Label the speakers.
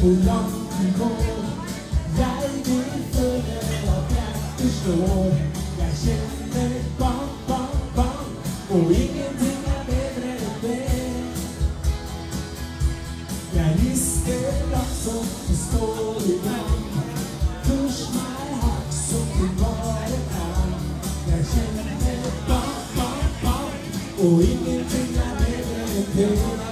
Speaker 1: hvor langt vi går. Jeg vil føle at jeg forstår. Jeg kjenner bang, bang, bang, og ingenting er bedre enn det. Jeg rister langsomt det står i gang. Push meg hardt som du bare kan. Jeg kjenner bang, bang, bang, og ingenting er bedre enn det.